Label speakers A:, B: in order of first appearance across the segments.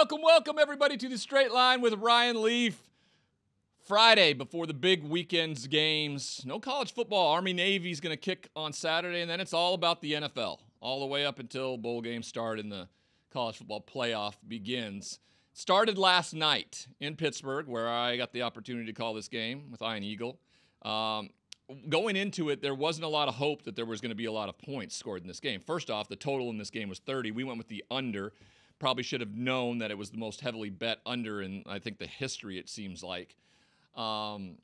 A: Welcome, welcome, everybody, to the Straight Line with Ryan Leaf. Friday before the big weekend's games. No college football. Army Navy's going to kick on Saturday, and then it's all about the NFL, all the way up until bowl games start and the college football playoff begins. Started last night in Pittsburgh, where I got the opportunity to call this game with Ian Eagle. Um, going into it, there wasn't a lot of hope that there was going to be a lot of points scored in this game. First off, the total in this game was 30. We went with the under probably should have known that it was the most heavily bet under in I think the history it seems like. Um,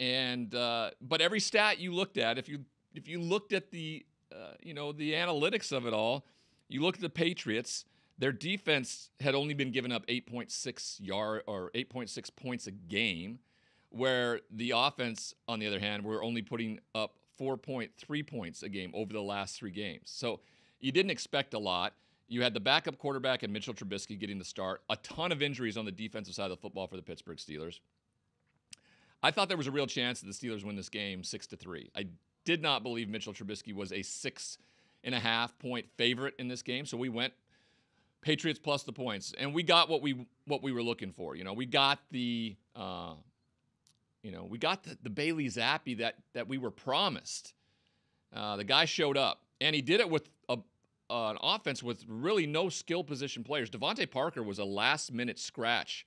A: and uh, but every stat you looked at, if you if you looked at the uh, you know the analytics of it all, you look at the Patriots. Their defense had only been given up 8.6 yard or 8.6 points a game, where the offense, on the other hand, were only putting up 4.3 points a game over the last three games. So you didn't expect a lot. You had the backup quarterback and Mitchell Trubisky getting the start. A ton of injuries on the defensive side of the football for the Pittsburgh Steelers. I thought there was a real chance that the Steelers win this game six to three. I did not believe Mitchell Trubisky was a six and a half point favorite in this game, so we went Patriots plus the points, and we got what we what we were looking for. You know, we got the uh, you know we got the, the Bailey Zappe that that we were promised. Uh, the guy showed up, and he did it with a an offense with really no skill position players. DeVante Parker was a last minute scratch,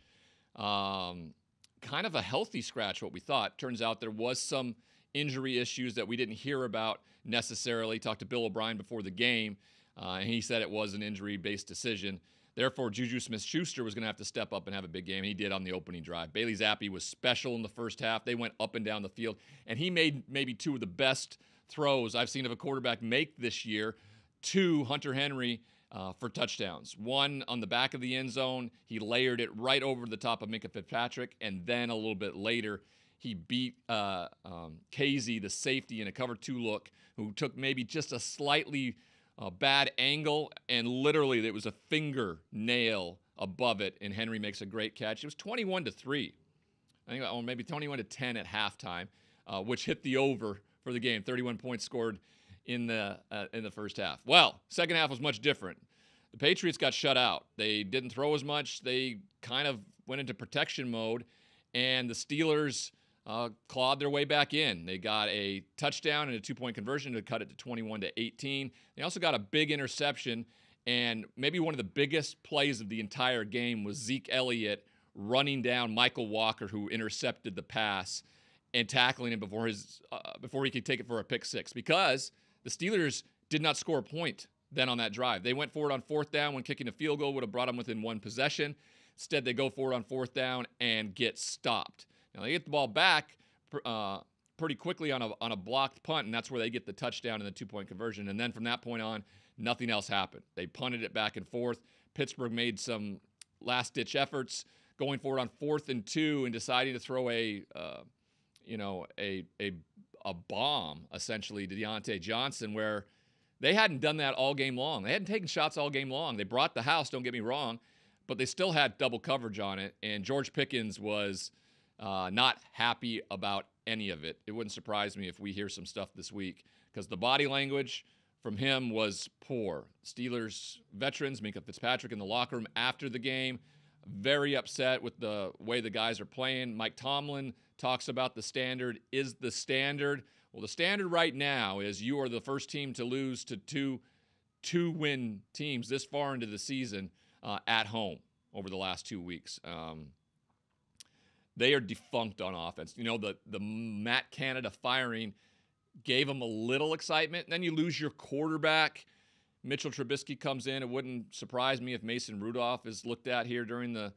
A: um, kind of a healthy scratch, what we thought. Turns out there was some injury issues that we didn't hear about necessarily. Talked to Bill O'Brien before the game, uh, and he said it was an injury based decision. Therefore, Juju Smith Schuster was going to have to step up and have a big game. He did on the opening drive. Bailey Zappe was special in the first half. They went up and down the field, and he made maybe two of the best throws I've seen of a quarterback make this year to Hunter Henry uh, for touchdowns. One on the back of the end zone, he layered it right over the top of Minkah Fitzpatrick, and then a little bit later, he beat uh, um, Kazee, the safety, in a cover two look, who took maybe just a slightly uh, bad angle, and literally it was a finger nail above it, and Henry makes a great catch. It was 21 to three, I think, or maybe 21 to 10 at halftime, uh, which hit the over for the game. 31 points scored in the uh, in the first half. Well, second half was much different. The Patriots got shut out. They didn't throw as much. They kind of went into protection mode, and the Steelers uh, clawed their way back in. They got a touchdown and a two-point conversion to cut it to 21 to 18. They also got a big interception, and maybe one of the biggest plays of the entire game was Zeke Elliott running down Mykal Walker, who intercepted the pass and tackling him before his uh, before he could take it for a pick six because the Steelers did not score a point then on that drive. They went forward on fourth down when kicking a field goal would have brought them within one possession. Instead, they go forward on fourth down and get stopped. Now they get the ball back uh, pretty quickly on a on a blocked punt, and that's where they get the touchdown and the two point conversion. And then from that point on, nothing else happened. They punted it back and forth. Pittsburgh made some last ditch efforts going forward on fourth and two and deciding to throw a uh, you know a a a bomb essentially to Diontae Johnson, where they hadn't done that all game long. They hadn't taken shots all game long. They brought the house, don't get me wrong, but they still had double coverage on it. And George Pickens was uh, not happy about any of it. It wouldn't surprise me if we hear some stuff this week because the body language from him was poor. Steelers veterans, Minkah Fitzpatrick in the locker room after the game, very upset with the way the guys are playing. Mike Tomlin talks about the standard is the standard. Well, the standard right now is you are the first team to lose to two two win teams this far into the season uh, at home over the last two weeks. Um, they are defunct on offense. You know the the Matt Canada firing gave them a little excitement. And then you lose your quarterback. Mitchell Trubisky comes in. It wouldn't surprise me if Mason Rudolph is looked at here during the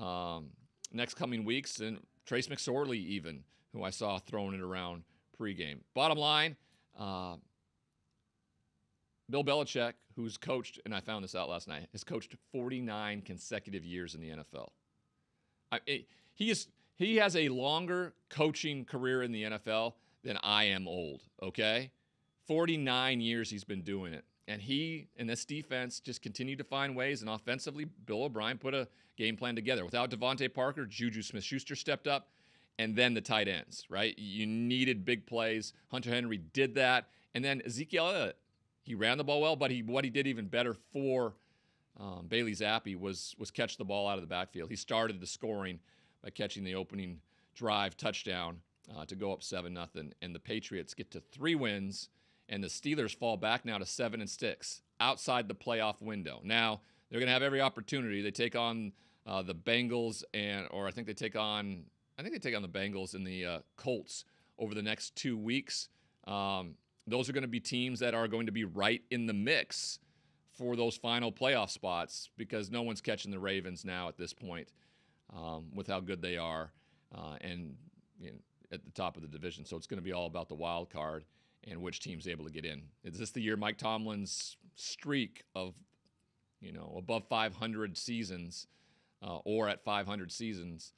A: um, next coming weeks. And Trace McSorley, even, who I saw throwing it around pregame. Bottom line, uh, Bill Belichick, who's coached, and I found this out last night, has coached 49 consecutive years in the NFL. I, it, he is he has a longer coaching career in the NFL than I am old. Okay, 49 years he's been doing it, and he and this defense just continue to find ways. And offensively, Bill O'Brien put a game plan together. Without DeVante Parker, Juju Smith Schuster stepped up, and then the tight ends, right? You needed big plays. Hunter Henry did that. And then Ezekiel he ran the ball well, but he what he did even better for um, Bailey Zappe was was catch the ball out of the backfield. He started the scoring by catching the opening drive touchdown uh, to go up seven nothing, and the Patriots get to three wins, and the Steelers fall back now to seven and six outside the playoff window. Now they're going to have every opportunity. They take on uh, the Bengals and, or I think they take on, I think they take on the Bengals and the uh, Colts over the next two weeks. Um, those are going to be teams that are going to be right in the mix for those final playoff spots because no one's catching the Ravens now at this point um, with how good they are uh, and you know, at the top of the division. So it's going to be all about the wild card and which team's able to get in. Is this the year Mike Tomlin's streak of you know above 500 seasons uh, or at 500 seasons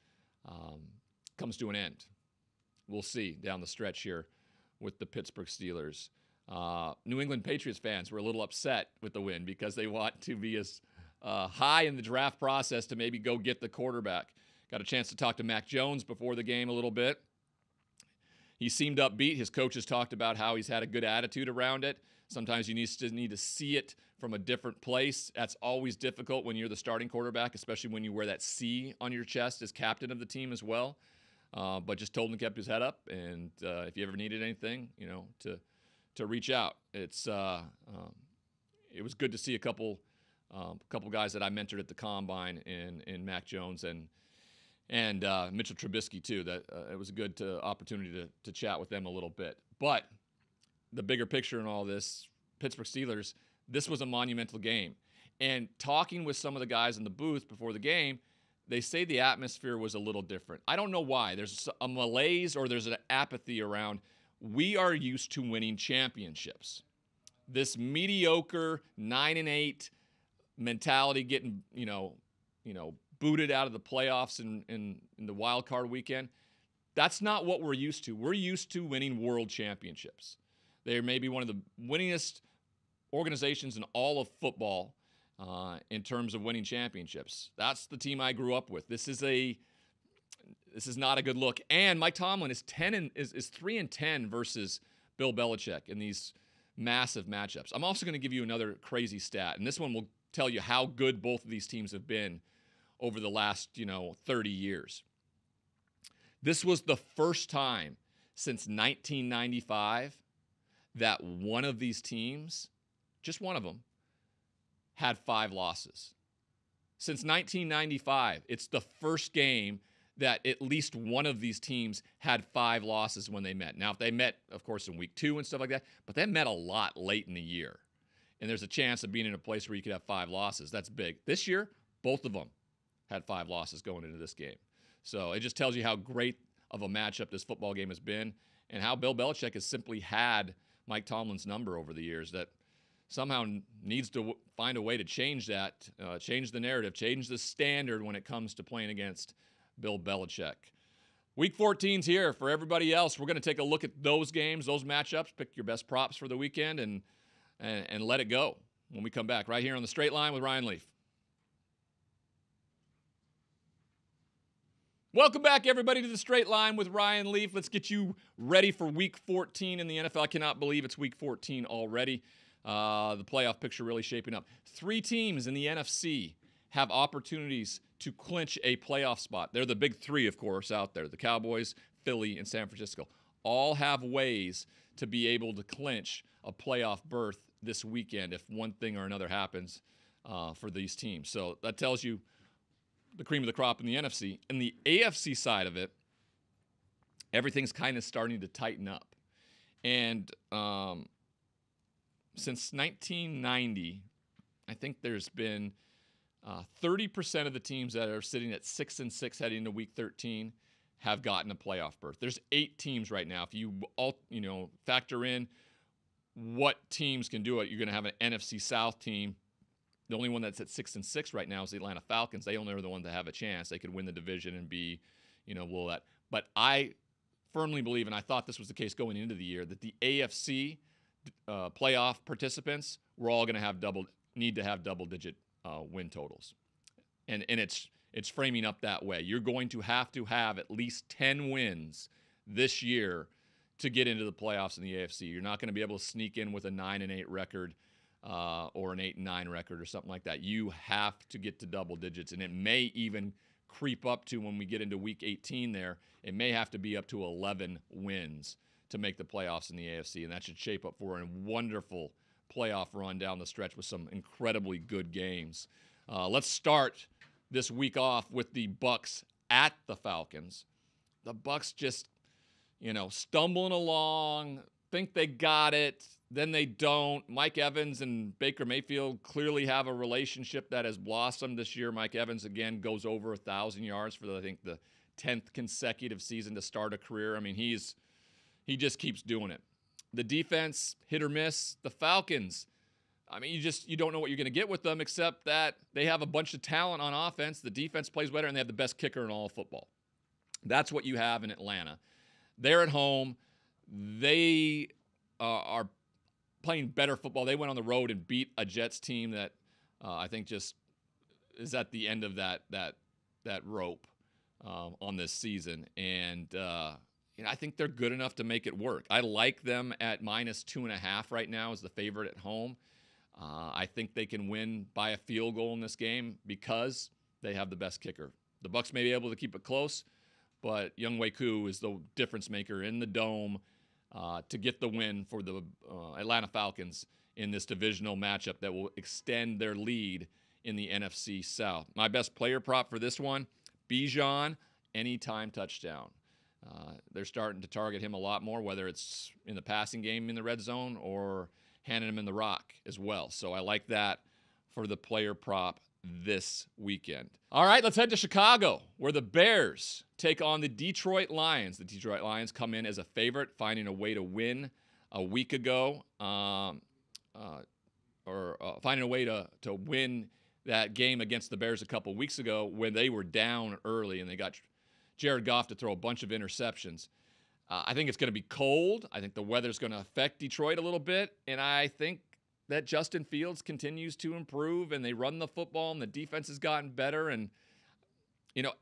A: um, comes to an end? We'll see down the stretch here with the Pittsburgh Steelers. Uh, New England Patriots fans were a little upset with the win because they want to be as uh, high in the draft process to maybe go get the quarterback. Got a chance to talk to Mac Jones before the game a little bit. He seemed upbeat. His coaches talked about how he's had a good attitude around it. Sometimes you need to need to see it from a different place. That's always difficult when you're the starting quarterback, especially when you wear that C on your chest as captain of the team as well. Uh, but just told him to keep his head up, and uh, if you ever needed anything, you know, to to reach out. It's uh, um, it was good to see a couple um, couple guys that I mentored at the combine in in Mac Jones and and uh, Mitchell Trubisky too. That uh, it was a good to, opportunity to to chat with them a little bit. But the bigger picture in all this, Pittsburgh Steelers, this was a monumental game. And talking with some of the guys in the booth before the game, they say the atmosphere was a little different. I don't know why. There's a malaise or there's an apathy around. We are used to winning championships. This mediocre nine and eight mentality, getting you know, you know, booted out of the playoffs in, in, in the wild card weekend. That's not what we're used to. We're used to winning world championships. They may be one of the winningest organizations in all of football uh, in terms of winning championships. That's the team I grew up with. This is a this is not a good look. And Mike Tomlin is ten and is, is three and ten versus Bill Belichick in these massive matchups. I'm also going to give you another crazy stat, and this one will tell you how good both of these teams have been over the last you know 30 years. This was the first time since 1995 that one of these teams, just one of them, had five losses. Since 1995, it's the first game that at least one of these teams had five losses when they met. Now, if they met, of course, in week two and stuff like that, but they met a lot late in the year. And there's a chance of being in a place where you could have five losses. That's big. This year, both of them had five losses going into this game. So it just tells you how great of a matchup this football game has been and how Bill Belichick has simply had Mike Tomlin's number over the years that somehow needs to w- find a way to change that, uh, change the narrative, change the standard when it comes to playing against Bill Belichick. Week 14's here for everybody else. We're going to take a look at those games, those matchups, pick your best props for the weekend, and, and, and let it go when we come back right here on the straight line with Ryan Leaf. Welcome back, everybody, to the straight line with Ryan Leaf. Let's get you ready for week 14 in the NFL. I cannot believe it's week 14 already. Uh, the playoff picture really shaping up. Three teams in the NFC have opportunities to clinch a playoff spot. They're the big three, of course, out there the Cowboys, Philly, and San Francisco. All have ways to be able to clinch a playoff berth this weekend if one thing or another happens uh, for these teams. So that tells you the cream of the crop in the NFC. And the AFC side of it, everything's kind of starting to tighten up. And um, since 1990, I think there's been uh, 30% of the teams that are sitting at six and six heading into Week 13 have gotten a playoff berth. There's eight teams right now. If you all you know factor in what teams can do it, you're going to have an NFC South team the only one that's at six and six right now is the Atlanta Falcons. They only are the ones that have a chance. They could win the division and be, you know, will that. But I firmly believe, and I thought this was the case going into the year, that the AFC uh, playoff participants were all going to have double need to have double digit uh, win totals, and and it's it's framing up that way. You're going to have to have at least ten wins this year to get into the playoffs in the AFC. You're not going to be able to sneak in with a nine and eight record uh, or an eight and nine record or something like that. You have to get to double digits, and it may even creep up to when we get into week 18 there. It may have to be up to 11 wins to make the playoffs in the AFC, and that should shape up for a wonderful playoff run down the stretch with some incredibly good games. Uh, let's start this week off with the Bucks at the Falcons. The Bucks just, you know, stumbling along, think they got it, then they don't. Mike Evans and Baker Mayfield clearly have a relationship that has blossomed this year. Mike Evans again goes over a thousand yards for the, I think the tenth consecutive season to start a career. I mean, he's he just keeps doing it. The defense hit or miss. The Falcons. I mean, you just you don't know what you're going to get with them, except that they have a bunch of talent on offense. The defense plays better, and they have the best kicker in all football. That's what you have in Atlanta. They're at home. They uh, are playing better football. They went on the road and beat a Jets team that uh, I think just is at the end of that that that rope um, on this season, and uh, you know I think they're good enough to make it work. I like them at minus two and a half right now as the favorite at home. Uh, I think they can win by a field goal in this game because they have the best kicker. The Bucks may be able to keep it close, but Younghoe Koo is the difference maker in the dome uh, to get the win for the uh, Atlanta Falcons in this divisional matchup that will extend their lead in the NFC South. My best player prop for this one, Bijan, anytime touchdown. Uh, they're starting to target him a lot more, whether it's in the passing game in the red zone or handing him in the rock as well. So I like that for the player prop this weekend. All right, let's head to Chicago, where the Bears take on the Detroit Lions. The Detroit Lions come in as a favorite, finding a way to win a week ago, um, uh, or uh, finding a way to, to win that game against the Bears a couple weeks ago when they were down early and they got Jared Goff to throw a bunch of interceptions. Uh, I think it's going to be cold. I think the weather's going to affect Detroit a little bit. And I think that Justin Fields continues to improve and they run the football and the defense has gotten better. And, you know,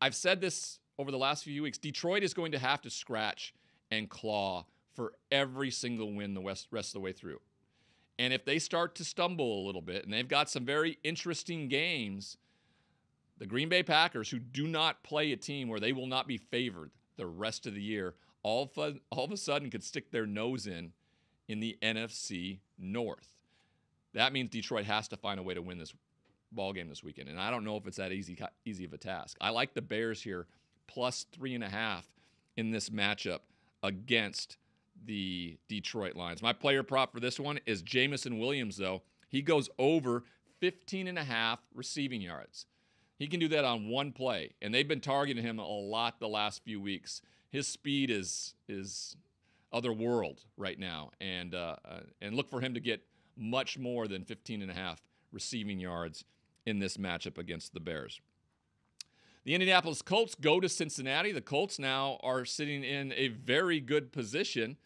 A: I've said this over the last few weeks Detroit is going to have to scratch and claw for every single win the rest of the way through. And if they start to stumble a little bit, and they've got some very interesting games, the Green Bay Packers, who do not play a team where they will not be favored the rest of the year, all of, a, all of a sudden could stick their nose in in the NFC North. That means Detroit has to find a way to win this ball game this weekend, and I don't know if it's that easy easy of a task. I like the Bears here, plus three and a half in this matchup against the Detroit Lions. My player prop for this one is Jameson Williams, though. He goes over 15 and a half receiving yards. He can do that on one play, and they've been targeting him a lot the last few weeks. His speed is is other world right now, and uh, uh, and look for him to get much more than 15 and a half receiving yards in this matchup against the Bears. The Indianapolis Colts go to Cincinnati. The Colts now are sitting in a very good position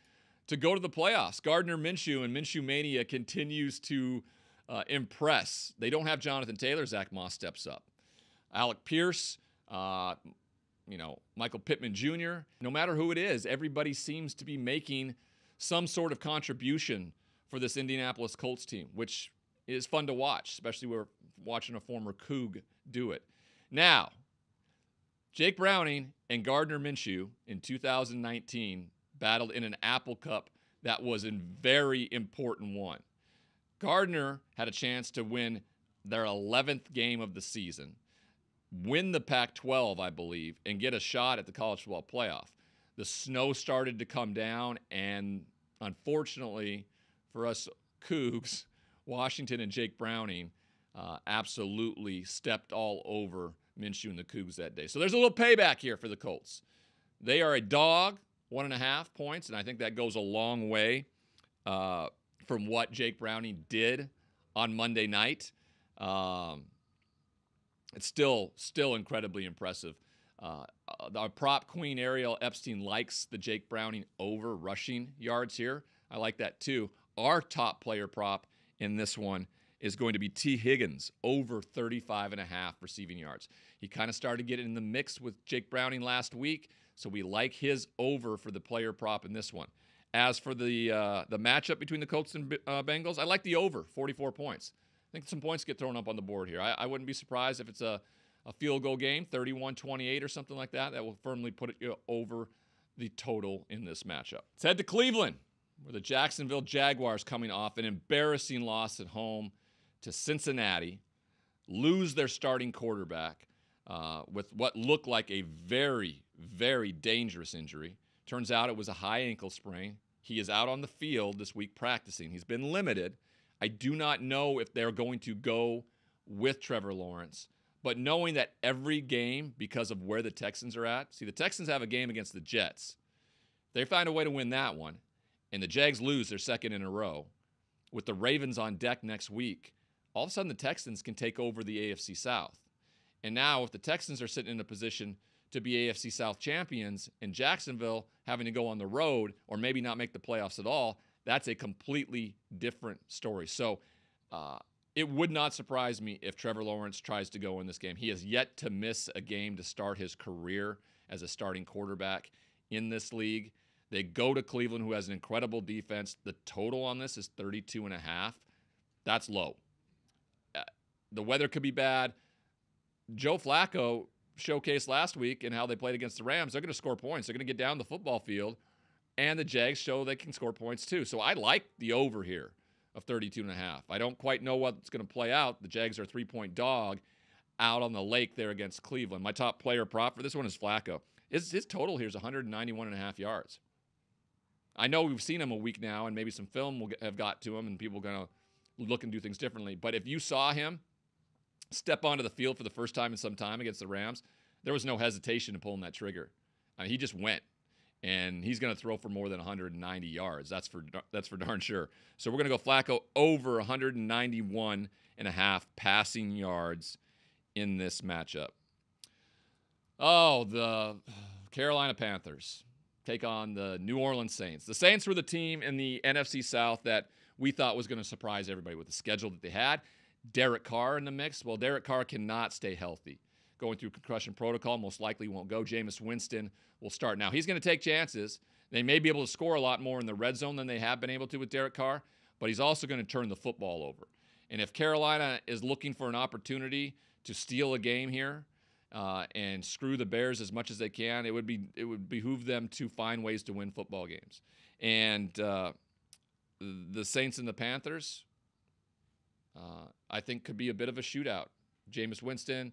A: to go to the playoffs. Gardner Minshew and Minshew Mania continues to uh, impress. They don't have Jonathan Taylor. Zach Moss steps up. Alec Pierce, uh, you know, Michael Pittman Jr., no matter who it is, everybody seems to be making some sort of contribution for this Indianapolis Colts team, which is fun to watch, especially we're watching a former Coug do it. Now, Jake Browning and Gardner Minshew in 2019 battled in an Apple Cup that was a very important one. Gardner had a chance to win their 11th game of the season win the Pac 12, I believe, and get a shot at the college football playoff. The snow started to come down, and unfortunately for us Cougs, Washington and Jake Browning uh, absolutely stepped all over Minshew and the Cougs that day. So there's a little payback here for the Colts. They are a dog, one and a half points, and I think that goes a long way uh, from what Jake Browning did on Monday night. Um, it's still still incredibly impressive. Uh, our prop queen Ariel Epstein likes the Jake Browning over rushing yards here. I like that too. Our top player prop in this one is going to be Tee Higgins over 35 and a half receiving yards. He kind of started getting in the mix with Jake Browning last week, so we like his over for the player prop in this one. As for the uh, the matchup between the Colts and uh, Bengals, I like the over 44 points. I think some points get thrown up on the board here. I, I wouldn't be surprised if it's a, a field goal game, 31 28 or something like that. That will firmly put it you know, over the total in this matchup. Let's head to Cleveland, where the Jacksonville Jaguars, coming off an embarrassing loss at home to Cincinnati, lose their starting quarterback uh, with what looked like a very, very dangerous injury. Turns out it was a high ankle sprain. He is out on the field this week practicing. He's been limited. I do not know if they're going to go with Trevor Lawrence, but knowing that every game, because of where the Texans are at, see, the Texans have a game against the Jets. They find a way to win that one, and the Jags lose their second in a row. With the Ravens on deck next week, all of a sudden the Texans can take over the AFC South. And now, if the Texans are sitting in a position to be AFC South champions and Jacksonville having to go on the road or maybe not make the playoffs at all, that's a completely different story. So uh, it would not surprise me if Trevor Lawrence tries to go in this game. He has yet to miss a game to start his career as a starting quarterback in this league. They go to Cleveland, who has an incredible defense. The total on this is 32 and a half. That's low. Uh, the weather could be bad. Joe Flacco showcased last week and how they played against the Rams, they're going to score points. They're going to get down the football field, and the Jags show they can score points too. So I like the over here of 32 and a half. I don't quite know what's going to play out. The Jags are a three-point dog out on the lake there against Cleveland. My top player prop for this one is Flacco. His, his total here is 191 and a half yards. I know we've seen him a week now, and maybe some film will have got to him, and people are going to look and do things differently. But if you saw him step onto the field for the first time in some time against the Rams, there was no hesitation in pulling that trigger. I mean, he just went, and he's going to throw for more than 190 yards. That's for that's for darn sure. So we're going to go Flacco over 191 and a half passing yards in this matchup. Oh, the Carolina Panthers take on the New Orleans Saints. The Saints were the team in the NFC South that we thought was going to surprise everybody with the schedule that they had. Derek Carr in the mix. Well, Derek Carr cannot stay healthy. Going through concussion protocol, most likely won't go. Jameis Winston will start. Now, he's going to take chances. They may be able to score a lot more in the red zone than they have been able to with Derek Carr, but he's also going to turn the football over. And if Carolina is looking for an opportunity to steal a game here uh, and screw the Bears as much as they can, it would be it would behoove them to find ways to win football games. And uh, the Saints and the Panthers, uh, I think could be a bit of a shootout. Jameis Winston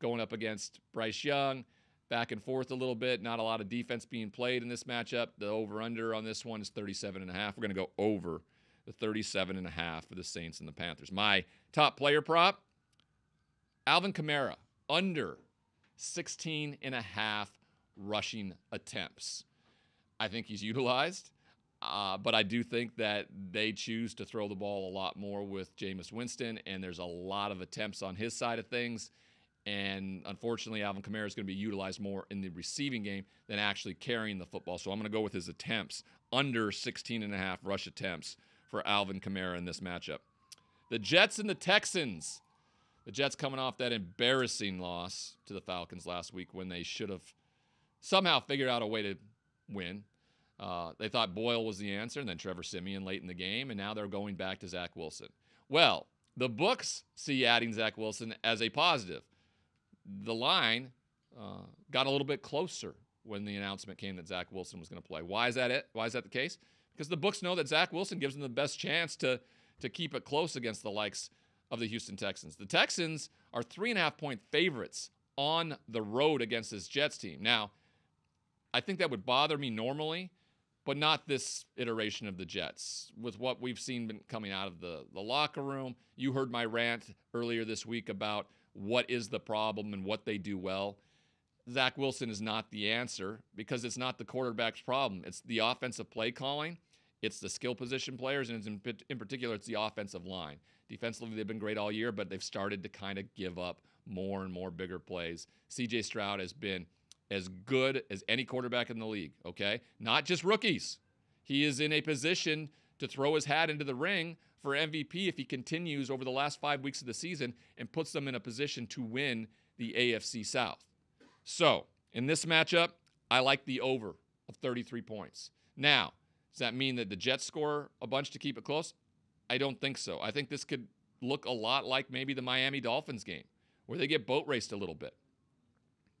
A: going up against Bryce Young, back and forth a little bit. Not a lot of defense being played in this matchup. The over under on this one is 37 and a half. We're going to go over the 37 and a half for the Saints and the Panthers. My top player prop, Alvin Kamara, under 16 and a half rushing attempts. I think he's utilized. Uh, but I do think that they choose to throw the ball a lot more with Jameis Winston, and there's a lot of attempts on his side of things. And unfortunately, Alvin Kamara is going to be utilized more in the receiving game than actually carrying the football. So I'm going to go with his attempts under 16 and a half rush attempts for Alvin Kamara in this matchup. The Jets and the Texans. The Jets coming off that embarrassing loss to the Falcons last week when they should have somehow figured out a way to win. Uh, they thought Boyle was the answer, and then Trevor Siemian late in the game, and now they're going back to Zach Wilson. Well, the books see adding Zach Wilson as a positive. The line uh, got a little bit closer when the announcement came that Zach Wilson was going to play. Why is that it? Why is that the case? Because the books know that Zach Wilson gives them the best chance to to keep it close against the likes of the Houston Texans. The Texans are three and a half point favorites on the road against this Jets team. Now, I think that would bother me normally but not this iteration of the Jets. With what we've seen coming out of the, the locker room, you heard my rant earlier this week about what is the problem and what they do well. Zach Wilson is not the answer because it's not the quarterback's problem. It's the offensive play calling, it's the skill position players, and in, in particular, it's the offensive line. Defensively, they've been great all year, but they've started to kind of give up more and more bigger plays. CJ Stroud has been as good as any quarterback in the league, okay? Not just rookies. He is in a position to throw his hat into the ring for MVP if he continues over the last five weeks of the season and puts them in a position to win the AFC South. So, in this matchup, I like the over of 33 points. Now, Does that mean that the Jets score a bunch to keep it close? I don't think so. I think this could look a lot like maybe the Miami Dolphins game where they get boat raced a little bit.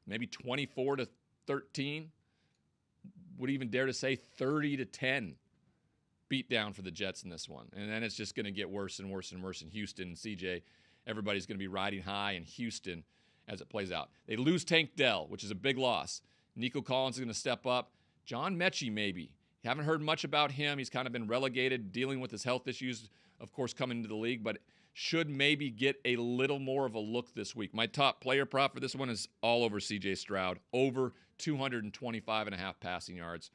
A: Maybe 24 to 13. Would even dare to say 30 to 10 beat down for the Jets in this one. And then it's just going to get worse and worse and worse in Houston. CJ, everybody's going to be riding high in Houston as it plays out. They lose Tank Dell, which is a big loss. Nico Collins is going to step up. John Metchie, maybe. Haven't heard much about him. He's kind of been relegated, dealing with his health issues, of course, coming into the league, but should maybe get a little more of a look this week. My top player prop for this one is all over CJ Stroud, over 225 and a half passing yards.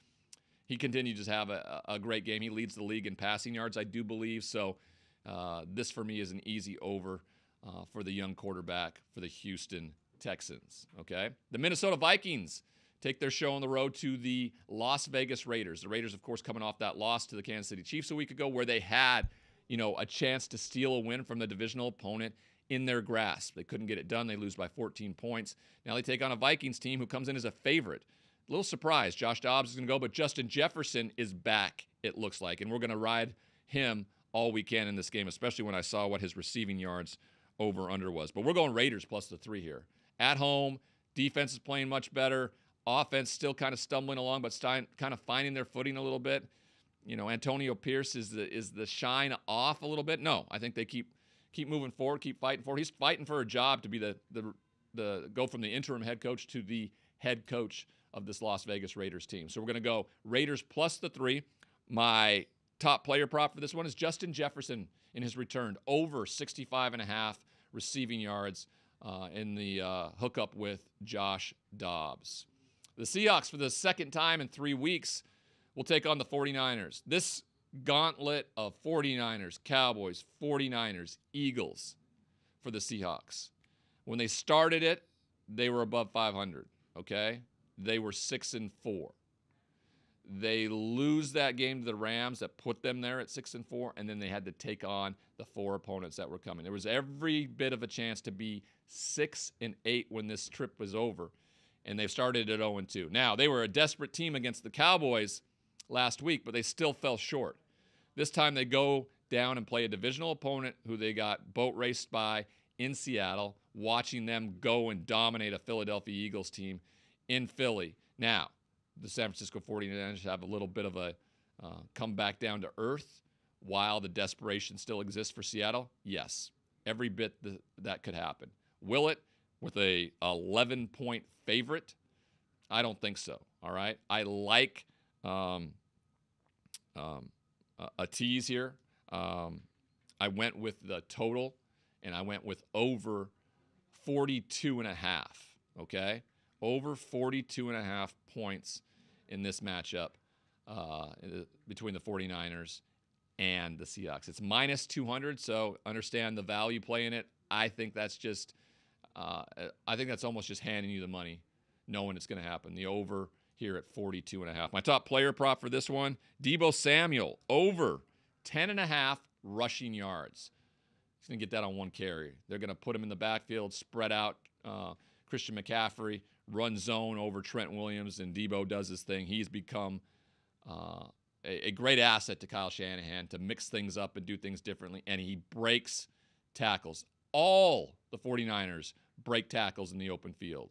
A: He continues to have a, a great game. He leads the league in passing yards, I do believe. So uh, this for me is an easy over uh, for the young quarterback for the Houston Texans. Okay, the Minnesota Vikings take their show on the road to the Las Vegas Raiders. The Raiders, of course, coming off that loss to the Kansas City Chiefs a week ago, where they had, you know, a chance to steal a win from the divisional opponent in their grasp. They couldn't get it done. They lose by 14 points. Now they take on a Vikings team who comes in as a favorite. Little surprised. Josh Dobbs is going to go, but Justin Jefferson is back, it looks like. And we're going to ride him all weekend in this game, especially when I saw what his receiving yards over under was. But we're going Raiders plus the three here. At home, defense is playing much better. Offense still kind of stumbling along, but kind of finding their footing a little bit. You know, Antonio Pierce is the is the shine off a little bit. No, I think they keep keep moving forward, keep fighting for. He's fighting for a job to be the the the go from the interim head coach to the head coach of this Las Vegas Raiders team. So we're going to go Raiders plus the three. My top player prop for this one is Justin Jefferson in his return over 65 and a half receiving yards uh, in the uh, hookup with Josh Dobbs. The Seahawks, for the second time in three weeks, will take on the 49ers. This gauntlet of 49ers, Cowboys, 49ers, Eagles for the Seahawks. When they started it, they were above 500, okay? They were 6 and 4. They lose that game to the Rams that put them there at 6 and 4 and then they had to take on the four opponents that were coming. There was every bit of a chance to be 6 and 8 when this trip was over and they've started at 0 and 2. Now, they were a desperate team against the Cowboys last week, but they still fell short. This time they go down and play a divisional opponent who they got boat raced by in Seattle, watching them go and dominate a Philadelphia Eagles team in Philly. Now, the San Francisco 49ers have a little bit of a uh, come back down to earth while the desperation still exists for Seattle? Yes, every bit th- that could happen. Will it with a 11 point favorite? I don't think so. All right. I like um, um, a, tease here. Um, I went with the total and I went with over 42 and a half. Okay. Over 42 and a half points in this matchup uh, between the 49ers and the Seahawks. It's minus 200, so understand the value play in it. I think that's just uh, I think that's almost just handing you the money, knowing it's going to happen. The over here at 42 and a half. My top player prop for this one, Deebo Samuel, over 10 and a half rushing yards. He's going to get that on one carry. They're going to put him in the backfield, spread out uh, Christian McCaffrey, run zone over Trent Williams, and Deebo does his thing. He's become uh, a, a great asset to Kyle Shanahan to mix things up and do things differently, and he breaks tackles. All the 49ers break tackles in the open field.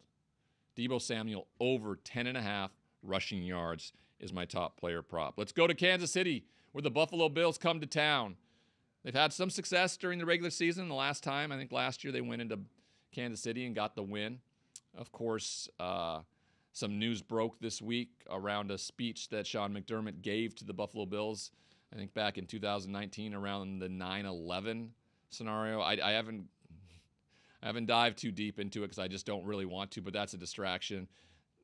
A: Deebo Samuel over 10 and a half rushing yards is my top player prop. Let's go to Kansas City where the Buffalo Bills come to town. They've had some success during the regular season. The last time, I think last year, they went into Kansas City and got the win. Of course, uh, some news broke this week around a speech that Sean McDermott gave to the Buffalo Bills, I think back in 2019 around the 9 11 scenario. I, I haven't I haven't dived too deep into it because I just don't really want to, but that's a distraction.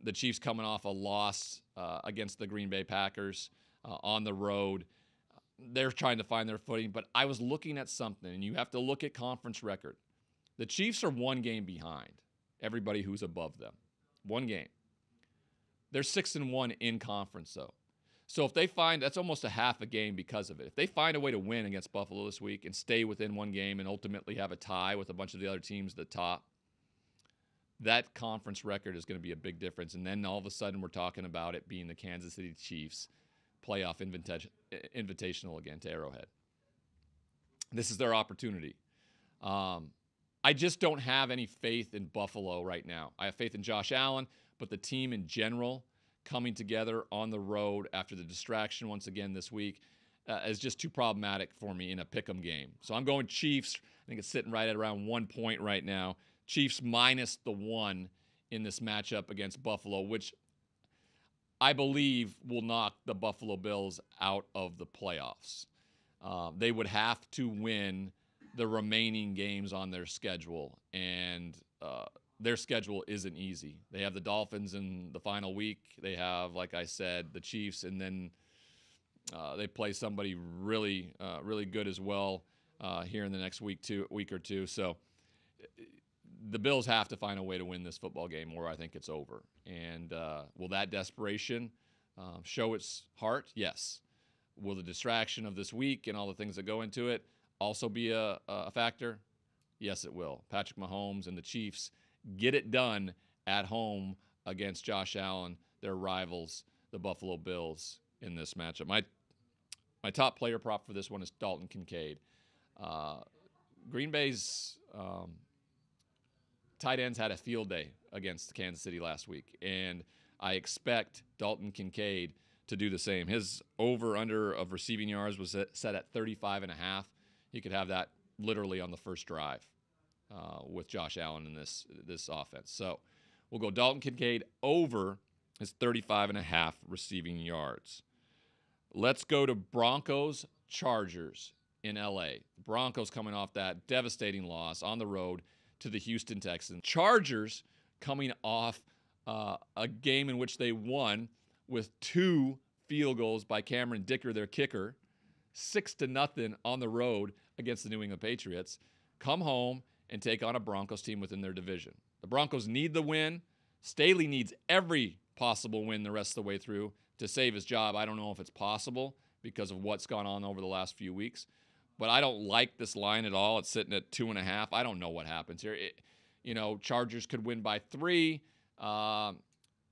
A: The Chiefs coming off a loss uh, against the Green Bay Packers uh, on the road. They're trying to find their footing, but I was looking at something, and you have to look at conference record. The Chiefs are one game behind everybody who's above them. One game. They're six and one in conference, though. So if they find that's almost a half a game because of it. If they find a way to win against Buffalo this week and stay within one game and ultimately have a tie with a bunch of the other teams at the top, that conference record is going to be a big difference. And then all of a sudden we're talking about it being the Kansas City Chiefs playoff invita- invitational again to Arrowhead. This is their opportunity. Um, I just don't have any faith in Buffalo right now. I have faith in Josh Allen, but the team in general coming together on the road after the distraction once again this week uh, is just too problematic for me in a pick'em game. So I'm going Chiefs. I think it's sitting right at around one point right now. Chiefs minus the one in this matchup against Buffalo, which I believe will knock the Buffalo Bills out of the playoffs. Uh, they would have to win the remaining games on their schedule, and uh, their schedule isn't easy. They have the Dolphins in the final week. They have, like I said, the Chiefs, and then uh, they play somebody really, uh, really good as well uh, here in the next week, two week or two. So the Bills have to find a way to win this football game, or I think it's over. And uh, will that desperation um, show its heart? Yes. Will the distraction of this week and all the things that go into it also be a, a factor? Yes, it will. Patrick Mahomes and the Chiefs get it done at home against Josh Allen, their rivals, the Buffalo Bills, in this matchup. My my top player prop for this one is Dalton Kincaid. Uh, Green Bay's um, tight ends had a field day against Kansas City last week, and I expect Dalton Kincaid to do the same. His over under of receiving yards was set at 35 and a half. He could have that literally on the first drive uh, with Josh Allen in this this offense. So we'll go Dalton Kincaid over his 35 and a half receiving yards. Let's go to Broncos Chargers in LA. Broncos coming off that devastating loss on the road to the Houston Texans. Chargers coming off uh, a game in which they won with two field goals by Cameron Dicker, their kicker, six to nothing on the road against the New England Patriots. Come home and take on a Broncos team within their division. The Broncos need the win. Staley needs every possible win the rest of the way through to save his job. I don't know if it's possible because of what's gone on over the last few weeks but I don't like this line at all. It's sitting at two and a half. I don't know what happens here. It, you know, Chargers could win by three um,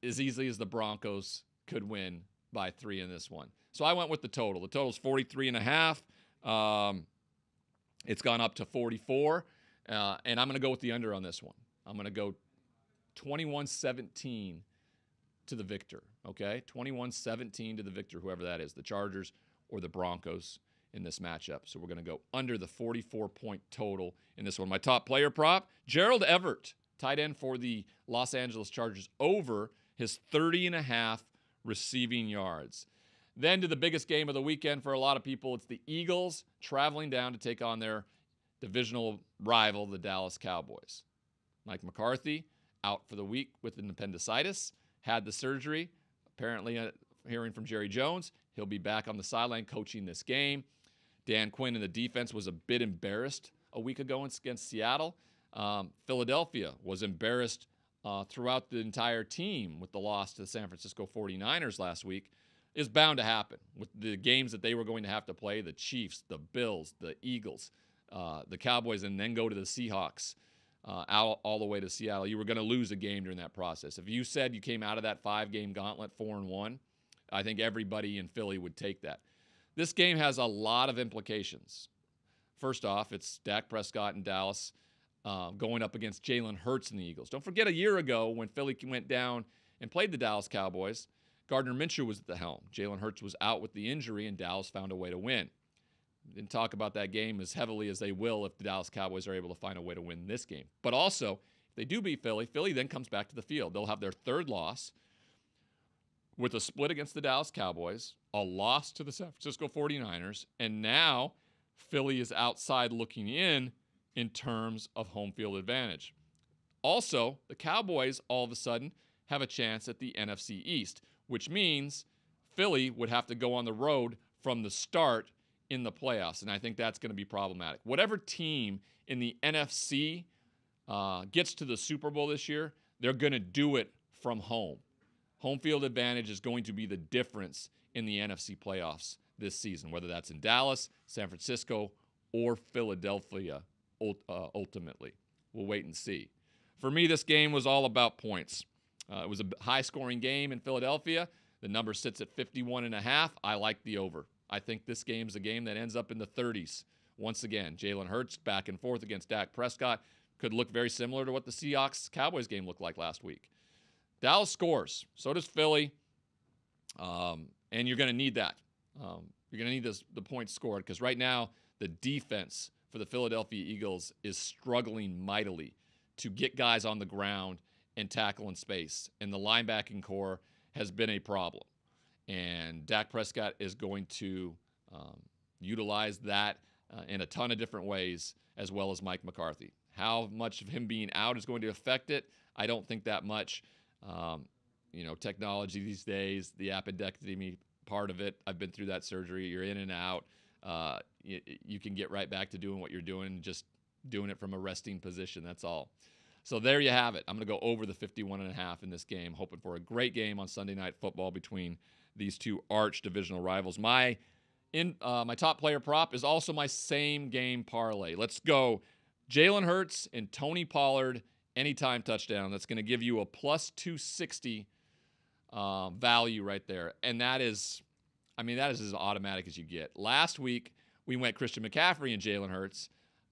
A: as easily as the Broncos could win by three in this one. So I went with the total. The total is 43 and a half. Um, it's gone up to 44. Uh, and I'm going to go with the under on this one. I'm going to go 21 17 to the victor. Okay. 21 17 to the victor, whoever that is, the Chargers or the Broncos in this matchup. So we're going to go under the 44 point total in this one. My top player prop, Gerald Everett, tight end for the Los Angeles Chargers, over his 30 and a half receiving yards. Then to the biggest game of the weekend for a lot of people, it's the Eagles traveling down to take on their divisional rival, the Dallas Cowboys. Mike McCarthy out for the week with an appendicitis, had the surgery. Apparently, uh, hearing from Jerry Jones, he'll be back on the sideline coaching this game. Dan Quinn in the defense was a bit embarrassed a week ago against Seattle. Um, Philadelphia was embarrassed uh, throughout the entire team with the loss to the San Francisco 49ers last week. Is bound to happen with the games that they were going to have to play the Chiefs, the Bills, the Eagles, uh, the Cowboys, and then go to the Seahawks. Uh, all, all, the way to Seattle. You were going to lose a game during that process. If you said you came out of that five game gauntlet four and one, I think everybody in Philly would take that. This game has a lot of implications. First off, it's Dak Prescott in Dallas uh, going up against Jalen Hurts and the Eagles. Don't forget a year ago when Philly went down and played the Dallas Cowboys, Gardner Minshew was at the helm. Jalen Hurts was out with the injury, and Dallas found a way to win. Didn't talk about that game as heavily as they will if the Dallas Cowboys are able to find a way to win this game. But also, if they do beat Philly, Philly then comes back to the field. They'll have their third loss with a split against the Dallas Cowboys, a loss to the San Francisco 49ers, and now Philly is outside looking in in terms of home field advantage. Also, the Cowboys all of a sudden have a chance at the NFC East, which means Philly would have to go on the road from the start in the playoffs, and I think that's going to be problematic. Whatever team in the NFC uh, gets to the Super Bowl this year, they're going to do it from home. Home field advantage is going to be the difference in the NFC playoffs this season, whether that's in Dallas, San Francisco, or Philadelphia uh, ultimately. We'll wait and see. For me, this game was all about points. Uh, it was a high scoring game in Philadelphia. The number sits at 51 and a half. I like the over. I think this game's a game that ends up in the 30s. Once again, Jalen Hurts back and forth against Dak Prescott could look very similar to what the Seahawks Cowboys game looked like last week. Dallas scores. So does Philly. Um, and you're going to need that. Um, you're going to need this, the points scored because right now the defense for the Philadelphia Eagles is struggling mightily to get guys on the ground and tackle in space. And the linebacking corps has been a problem. And Dak Prescott is going to um, utilize that uh, in a ton of different ways, as well as Mike McCarthy. How much of him being out is going to affect it, I don't think that much. Um, you know, technology these days, the appendectomy part of it, I've been through that surgery. You're in and out. Uh, you, you can get right back to doing what you're doing, just doing it from a resting position. That's all. So there you have it. I'm going to go over the 51 and a half in this game, hoping for a great game on Sunday night football between these two arch divisional rivals. My in uh, my top player prop is also my same game parlay. Let's go Jalen Hurts and Tony Pollard anytime touchdown. That's going to give you a plus 260 uh, value right there. And that is, I mean, that is as automatic as you get. Last week, we went Christian McCaffrey and Jalen Hurts,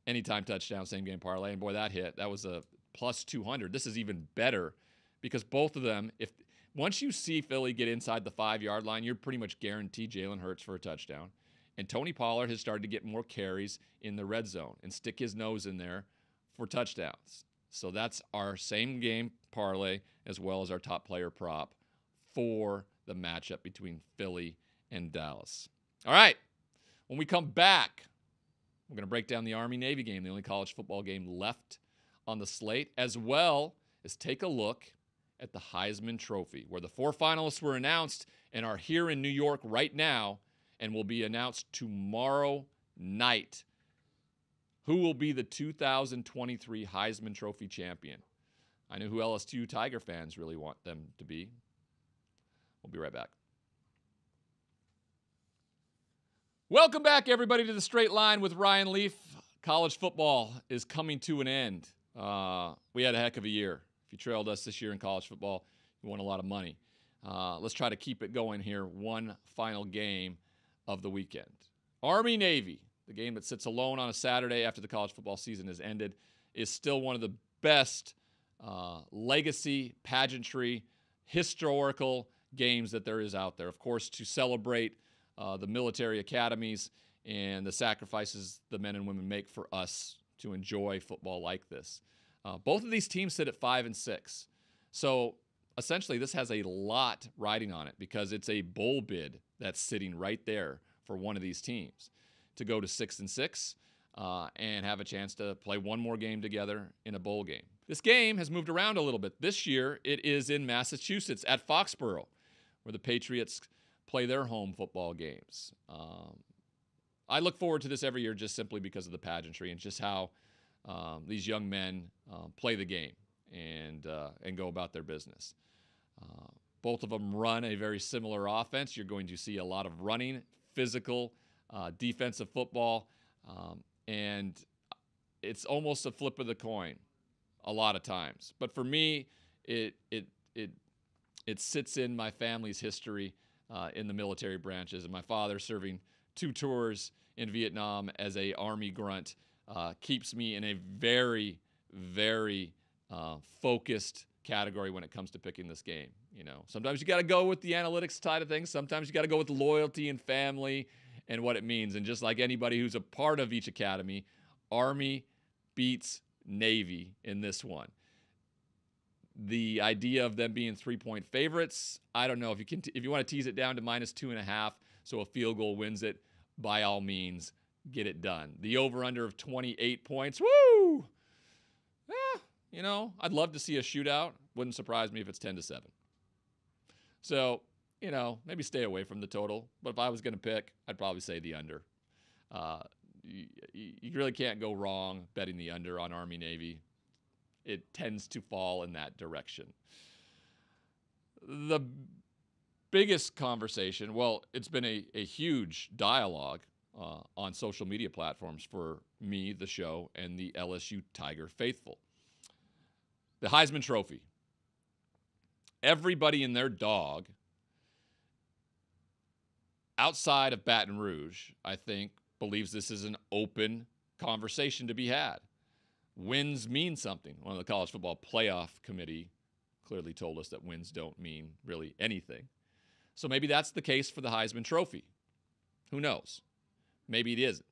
A: anytime touchdown, same game parlay. And boy, that hit. That was a plus 200. This is even better because both of them, if once you see Philly get inside the five yard line, you're pretty much guaranteed Jalen Hurts for a touchdown. And Tony Pollard has started to get more carries in the red zone and stick his nose in there for touchdowns. So that's our same game parlay as well as our top player prop for the matchup between Philly and Dallas. All right. When we come back, we're going to break down the Army Navy game, the only college football game left on the slate, as well as take a look at the Heisman Trophy, where the four finalists were announced and are here in New York right now and will be announced tomorrow night. Who will be the 2023 Heisman Trophy champion? I know who LSU Tiger fans really want them to be. We'll be right back. Welcome back, everybody, to the Straight Line with Ryan Leaf. College football is coming to an end. Uh, we had a heck of a year. If you trailed us this year in college football, you won a lot of money. Uh, let's try to keep it going here. One final game of the weekend. Army Navy, the game that sits alone on a Saturday after the college football season has ended, is still one of the best uh, legacy, pageantry, historical games that there is out there. Of course, to celebrate uh, the military academies and the sacrifices the men and women make for us to enjoy football like this. Uh, both of these teams sit at five and six. So essentially, this has a lot riding on it because it's a bowl bid that's sitting right there for one of these teams to go to six and six uh, and have a chance to play one more game together in a bowl game. This game has moved around a little bit. This year, it is in Massachusetts at Foxborough, where the Patriots play their home football games. Um, I look forward to this every year just simply because of the pageantry and just how um, these young men uh, play the game and uh, and go about their business. Uh, both of them run a very similar offense. You're going to see a lot of running, physical, uh, defensive football, um, and it's almost a flip of the coin a lot of times. But for me, it it it it sits in my family's history uh, in the military branches, and my father serving two tours in Vietnam as a Army grunt uh, keeps me in a very very uh, focused category when it comes to picking this game. You know, sometimes you got to go with the analytics side of things. Sometimes you got to go with loyalty and family and what it means. And just like anybody who's a part of each academy, Army beats Navy in this one. The idea of them being three point favorites, I don't know if you can. T- if you want to tease it down to minus two and a half, so a field goal wins it, by all means, get it done. The over under of 28 points, woo! Yeah, you know, I'd love to see a shootout. Wouldn't surprise me if it's 10 to 7. So, you know, maybe stay away from the total. But if I was going to pick, I'd probably say the under. Uh, you, you really can't go wrong betting the under on Army Navy. It tends to fall in that direction. The biggest conversation, well, it's been a, a huge dialogue uh, on social media platforms for me, the show, and the LSU Tiger faithful. The Heisman Trophy everybody and their dog outside of Baton Rouge, I think, believes this is an open conversation to be had. Wins mean something. One of the college football playoff committee clearly told us that wins don't mean really anything. So maybe that's the case for the Heisman Trophy. Who knows? Maybe it isn't.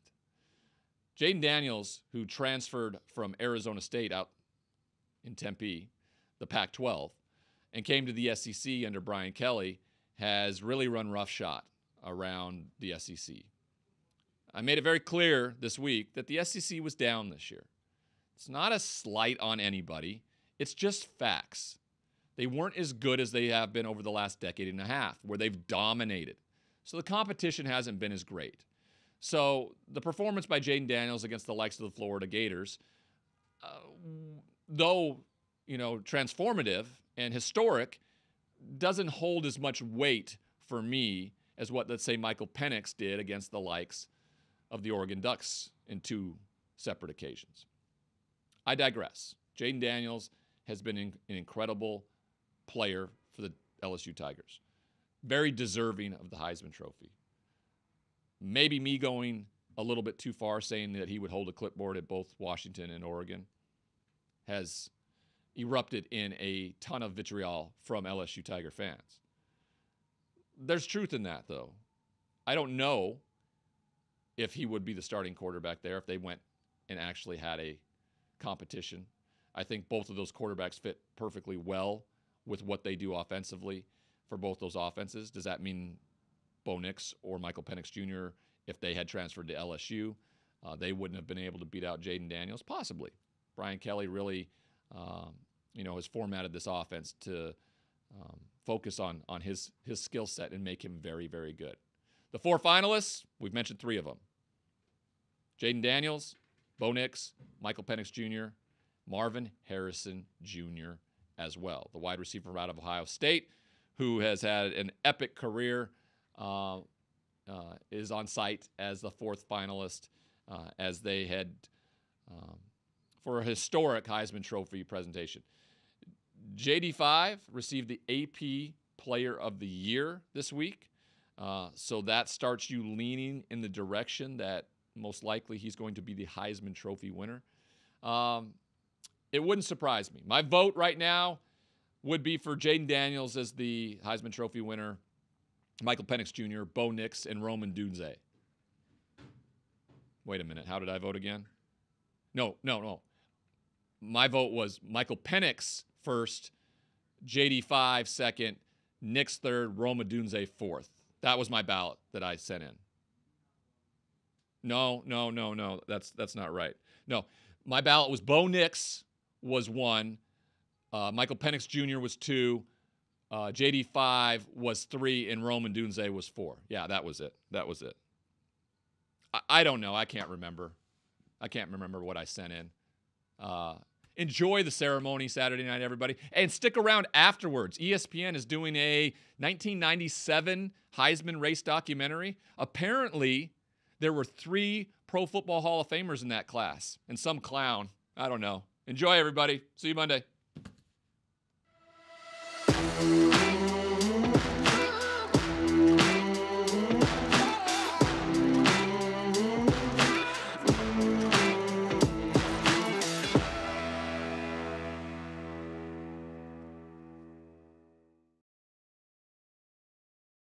A: Jayden Daniels, who transferred from Arizona State out in Tempe, the Pac 12, and came to the SEC under Brian Kelly, has really run roughshod around the SEC. I made it very clear this week that the SEC was down this year. It's not a slight on anybody, it's just facts. They weren't as good as they have been over the last decade and a half, where they've dominated. So the competition hasn't been as great. So the performance by Jayden Daniels against the likes of the Florida Gators, uh, though you know transformative and historic, doesn't hold as much weight for me as what let's say Michael Penix did against the likes of the Oregon Ducks in two separate occasions. I digress. Jayden Daniels has been an incredible player for the LSU Tigers. Very deserving of the Heisman Trophy. Maybe me going a little bit too far saying that he would hold a clipboard at both Washington and Oregon has erupted in a ton of vitriol from LSU Tiger fans. There's truth in that, though. I don't know if he would be the starting quarterback there if they went and actually had a competition. I think both of those quarterbacks fit perfectly well with what they do offensively for both those offenses. Does that mean Bo Nix or Michael Penix Jr., if they had transferred to LSU, uh, they wouldn't have been able to beat out Jayden Daniels? Possibly. Brian Kelly really, um, you know, has formatted this offense to um, focus on on his his skill set and make him very very good. The four finalists, we've mentioned three of them: Jayden Daniels, Bo Nix, Michael Penix Jr., Marvin Harrison Jr. as well, the wide receiver from out of Ohio State, who has had an epic career uh, uh, is on site as the fourth finalist uh, as they head um, for a historic Heisman Trophy presentation. JD5 received the AP Player of the Year this week. Uh, so that starts you leaning in the direction that most likely he's going to be the Heisman Trophy winner. Um, it wouldn't surprise me. My vote right now would be for Jayden Daniels as the Heisman Trophy winner. Michael Penix Jr., Bo Nix, and Roman Odunze. Wait a minute. How did I vote again? No, no, no. My vote was Michael Penix first, JD5 second, Nix third, Rome Odunze fourth. That was my ballot that I sent in. No, no, no, no. That's that's not right. No, my ballot was Bo Nix was one, uh, Michael Penix Jr. was two, uh, JD5 was three, and Rome Odunze was four. Yeah, that was it. That was it. I, I don't know. I can't remember. I can't remember what I sent in. Uh, enjoy the ceremony Saturday night, everybody, and stick around afterwards. ESPN is doing a 1997 Heisman race documentary. Apparently, there were three Pro Football Hall of Famers in that class, and some clown. I don't know. Enjoy, everybody. See you Monday.